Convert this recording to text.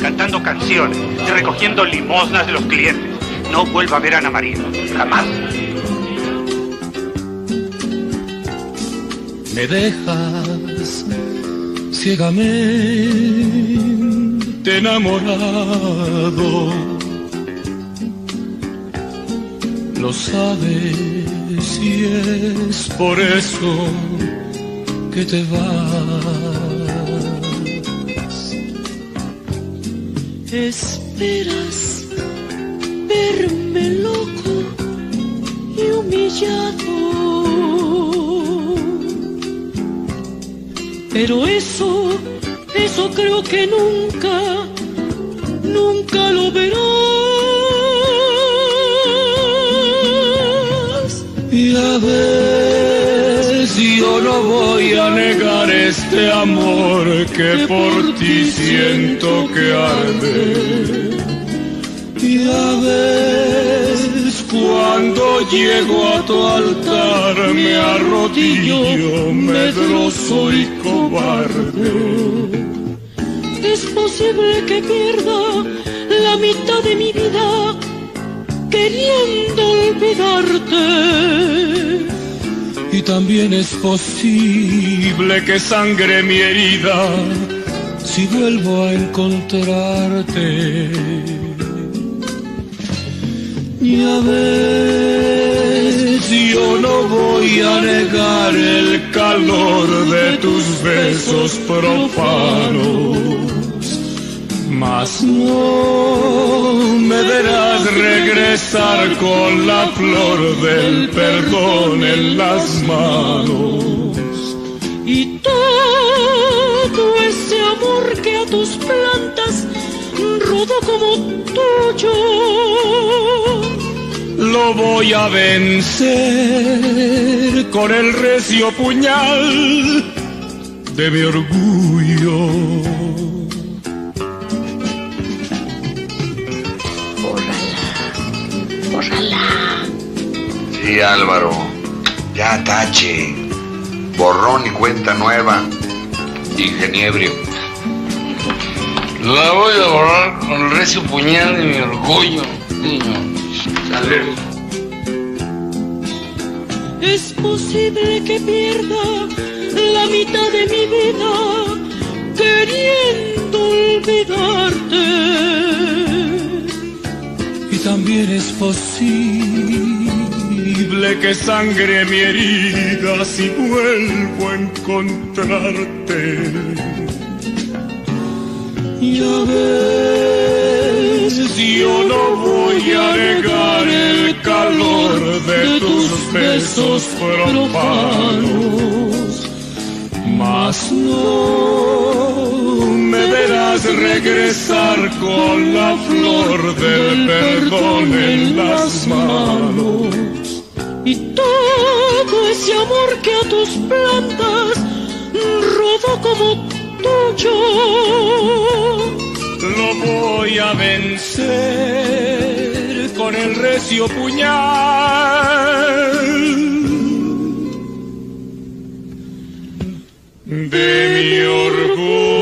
cantando canciones y recogiendo limosnas de los clientes. No vuelva a ver a Ana María, jamás. Me dejas ciegamente enamorado. Lo sabes y es por eso que te vas. Esperas verme loco y humillado. Pero eso, eso creo que nunca, nunca lo verás. Yo no voy a negar este amor que por ti siento que arde. Ya ves, cuando llego a tu altar me arrodillo, medroso y cobarde. Es posible que pierda la mitad de mi vida queriendo olvidarte. Y también es posible que sangre mi herida si vuelvo a encontrarte. Ya ves, yo no voy a negar el calor de tus besos profanos, mas no me verás regresar con la flor del perdón en las manos. Y todo ese amor que a tus plantas rodó como tuyo. Lo voy a vencer con el recio puñal de mi orgullo. Sí, Álvaro. Ya tache. Borrón y cuenta nueva. Ingeniebrio. La voy a borrar con el recio puñal de mi orgullo. Salud. Es posible que pierda la mitad de mi vida queriendo olvidarte. Y también es posible que sangre mi herida si vuelvo a encontrarte. Ya ves, yo no voy a negar el calor de tus besos profanos, mas no verás regresar con la flor del perdón en las manos. Y todo ese amor que a tus plantas rodó como tuyo. Lo voy a vencer con el recio puñal de mi orgullo.